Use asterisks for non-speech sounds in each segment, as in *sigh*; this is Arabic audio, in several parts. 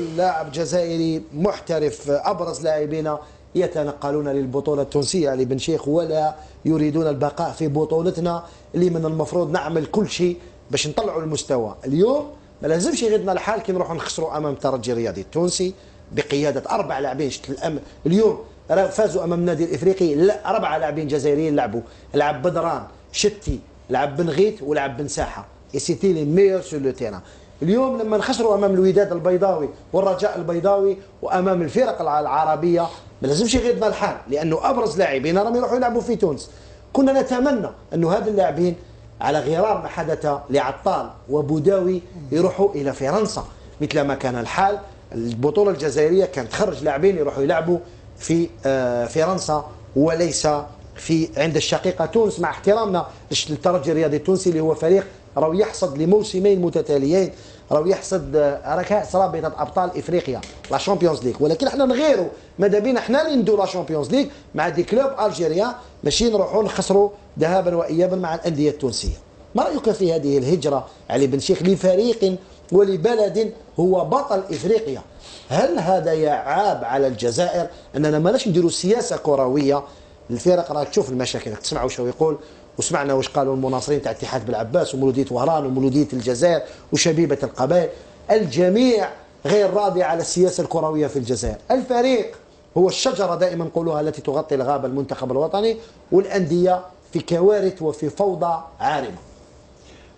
لاعب جزائري محترف أبرز لاعبينا يتنقلون للبطولة التونسية. علي بن شيخ ولا يريدون البقاء في بطولتنا. اللي من المفروض نعمل كل شيء باش نطلعوا المستوى. اليوم ما لازمش يغيظنا الحال كي نروحوا نخسروا أمام الترجي الرياضي التونسي بقيادة أربع لاعبين. شفت الأم اليوم فازوا أمام النادي الإفريقي. لا أربع لاعبين جزائريين لعبوا. لعب بدران شتي لعب بن غيث ولعب بن ساحة. et c'était les meilleurs sur le terrain اليوم لما نخسروا أمام الوداد البيضاوي والرجاء البيضاوي وأمام الفرق العربية ما لازمش يغيظنا الحال لأنه أبرز لاعبين راهم يروحوا يلعبوا في تونس. كنا نتمنى انه هذا اللاعبين على غرار ما حدث لعطال وبوداوي يروحوا إلى فرنسا. مثل ما كان الحال البطولة الجزائرية كانت تخرج لاعبين يروحوا يلعبوا في آه، فرنسا وليس في عند الشقيقة تونس. مع احترامنا للترجي الرياضي التونسي اللي هو فريق راهو يحصد لموسمين متتاليين راهو يحصد آه، كاس رابطه أبطال إفريقيا la Champions League ولكن إحنا نغيروا. ماذا بينا؟ إحنا اللي ندو la Champions League مع des clubs algériens ماشي نروحوا نخسروا ذهابا وايابا مع الأندية التونسية. ما رأيك في هذه الهجرة علي بن شيخ لفريق ولبلد هو بطل إفريقيا؟ هل هذا يعاب على الجزائر؟ أننا مالاش نديروا سياسة كروية. الفرق راك تشوف المشاكل تسمعوا شو يقول. وسمعنا واش قالوا المناصرين تاع اتحاد بالعباس ومولودية وهران ومولودية الجزائر وشبيبة القبائل. الجميع غير راضي على السياسة الكروية في الجزائر. الفريق هو الشجرة دائما نقولوها التي تغطي الغابه المنتخب الوطني والأندية في كوارث وفي فوضى عارمة.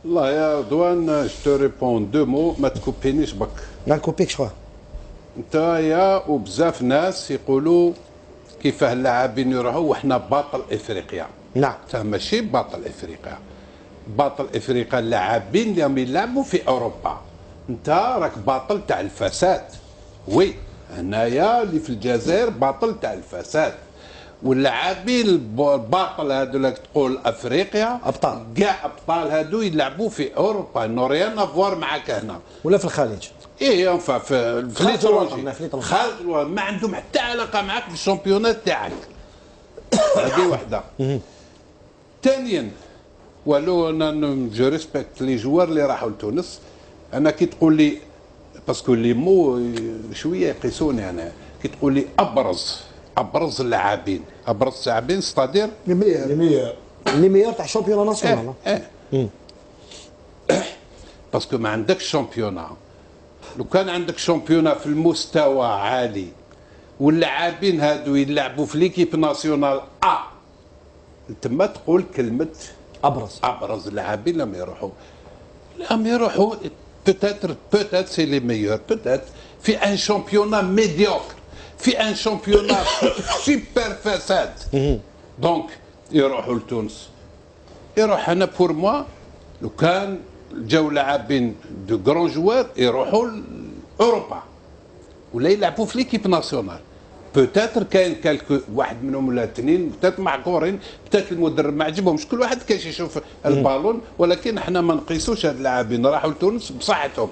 الله يا رضوان je te réponds deux mots ما تكوبينيش بك ما نكوبيكش خويا انت يا وبزاف ناس يقولوا كيفاه اللاعبين يروحوا وحنا باطل إفريقيا. نعم. انت ماشي باطل افريقيا. باطل افريقيا اللاعبين اللي يلعبوا في اوروبا. انت راك باطل تاع الفساد. oui هنايا اللي في الجزائر باطل تاع الفساد. واللاعبين الباطل هذو اللي تقول افريقيا أبطال. كاع أبطال هذو يلعبوا في أوروبا. n'ont rien à voir معاك هنا. ولا في الخليج؟ إيه ينفع في في خارج ما عندهم حتى علاقة معاك ب championnat تاعك. *coughs* هذه وحدة. ثانيا ولو أنا je respecte les joueurs اللي راحوا لتونس أنا كي تقول لي parce que les mots شوية يقيسوني أنا كي تقول لي أبرز أبرز اللاعبين أبرز اللاعبين c'est-à-dire les meilleurs تاع ال championnat national. آه آه *coughs* parce que ما عندكش championnat. لو كان عندك championnat في المستوى عالي واللاعبين هادو يلعبوا في l'équipe nationale أ تما تقول كلمة أبرز. أبرز. اللاعبين لما يروحوا. لما يروحوا. peut-être peut-être c'est les meilleurs peut-être في un championnat médiocre في un championnat super فساد donc يروحوا لتونس. يروح أنا pour moi لو كان جاو لاعبين de grands joueurs يروحوا لأوروبا. ولا يلعبوا في l'équipe nationale peut-être كاين quelques واحد منهم ولا اثنين peut-être محقورين peut-être المدرب ما عجبهمش. كل واحد كاش يشوف البالون ولكن إحنا ما نقيسوش هاد اللاعبين. راحوا لتونس بصحتهم.